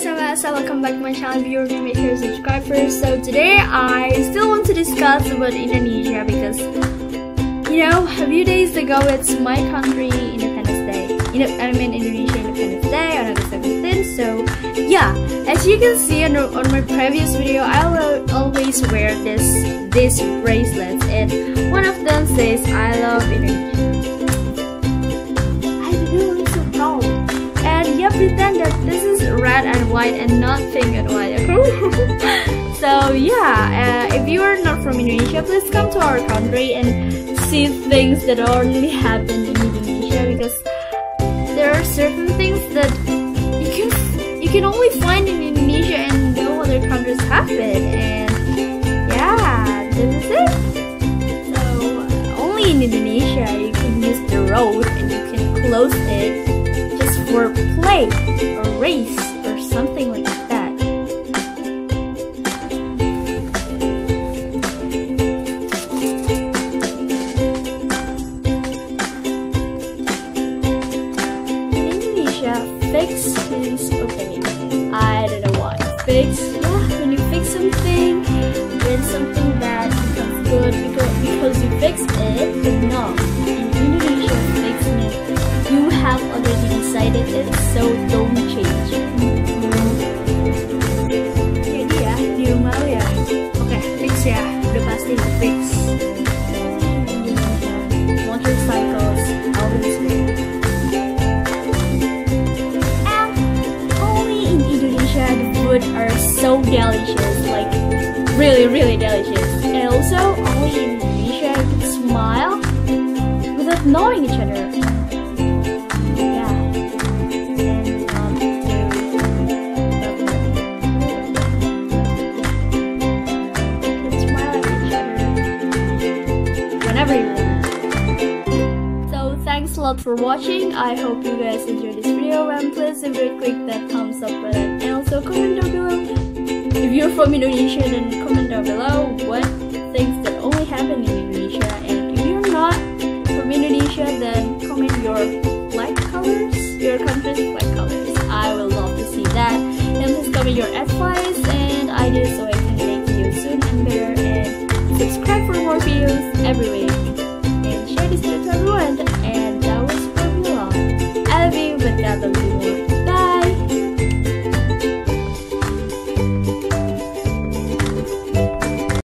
SMS and welcome back to my channel if you're new make sure to subscribe first. So today I still want to discuss about Indonesia because you know a few days ago it's my country Independence Day. You know I mean Indonesia Independence Day on August 17th. So yeah, as you can see on, on my previous video I will always wear this this bracelets and one of them says I love Indonesia. White and not pink and white. so yeah, uh, if you are not from Indonesia, please come to our country and see things that only happen in Indonesia because there are certain things that you can you can only find in Indonesia and no other countries have it. And yeah, this is it. So uh, only in Indonesia you can use the road and you can close it just for play or race something like that. In Indonesia, fix means okay. I don't know why. Fix, yeah, when you fix something, then something bad becomes good because, because you fixed it, but no. In Indonesia, fix means you have already decided it, so so delicious, like really, really delicious. And also, only in Indonesia can smile without knowing each other. Yeah. Um, smile at each other whenever want. So thanks a lot for watching. I hope you guys enjoyed this video and please you click that thumbs up button and also comment down below. If you're from Indonesia then comment down below what things that only happen in Indonesia and